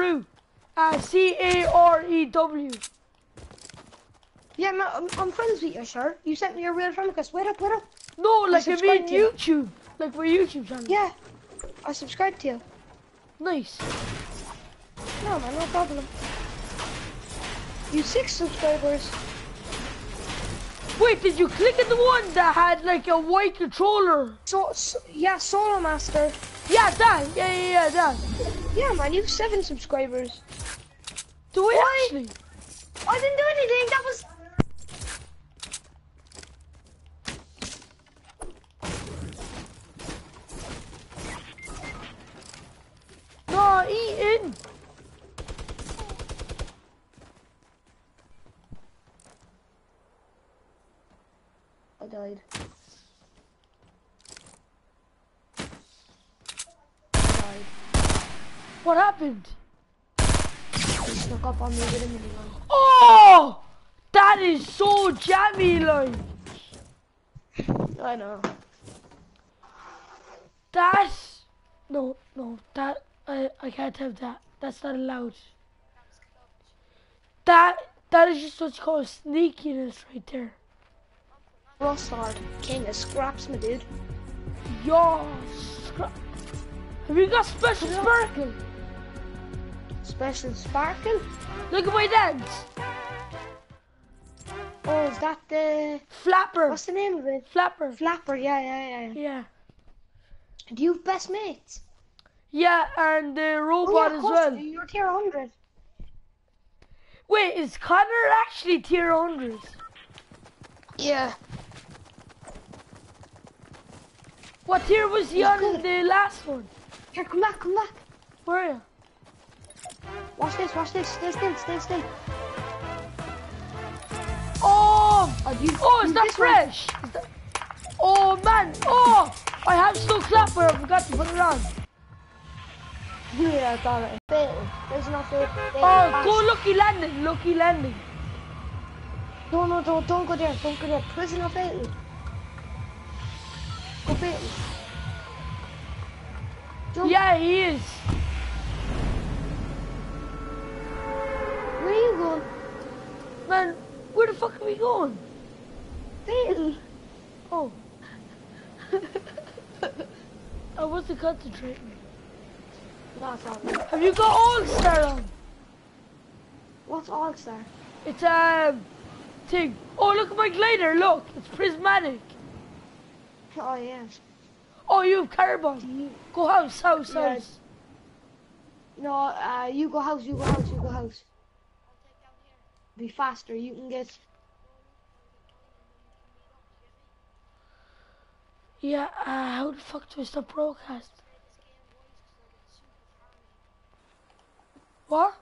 Carew. Uh, C-A-R-E-W. Yeah, man, I'm, I'm friends with you, sure. You sent me your real friend request. Wait up, wait up. No, like I mean subscribe to you. YouTube. Like for YouTube channel. Yeah, I subscribed to you. Nice. No, man, no problem. You six subscribers. Wait, did you click on the one that had like a white controller? So, so yeah, Solo Master. Yeah, that. Yeah, yeah, yeah, that. Yeah, man, you have seven subscribers. Do we actually? I didn't do anything. That was. No, eating. I died. died. What happened? Oh, that is so jammy, like I know. That's No, no, that I I can't have that. That's not allowed. That that is just what's called sneakiness right there. Rossard, king of scraps, my dude. Yo, scra- have you got special sparkle? Special sparkle. Look at my dance. Oh, is that the Flapper. what's the name of it? Flapper. Flapper. Yeah, yeah, yeah. Yeah. Do you have best mates? Yeah, and the Oh, robot yeah, as well. you. You're tier 100. Wait, is Connor actually tier 100? Yeah. What tier was he He's on good. the last one? Here, come back, come back. Where are you? Watch this, watch this. Stay still, stay still. Oh! Oh, you, Oh, is that fresh? Is that... Oh man! Oh! I have snow clapper. I forgot to put it on. Yeah, I got it. Fatal. There's nothing. Oh, pass. go lucky landing. Lucky landing. No, no, don't, don't go there. Don't go there. Prison or fatal. Go. Jump. Yeah, he is. Where are you going? Man, where the fuck are we going? Fatal. Oh. I wasn't concentrating. No, it's not. me. Have you got All Star on? What's All Star? It's a thing. Oh, look at my glider. Look, it's prismatic. Oh, yeah. Oh, you have carbon. Go house, house, Yeah. house. No, uh, you go house, you go house, you go house. Be faster. You can get. Yeah, uh, how the fuck do I stop broadcast? What?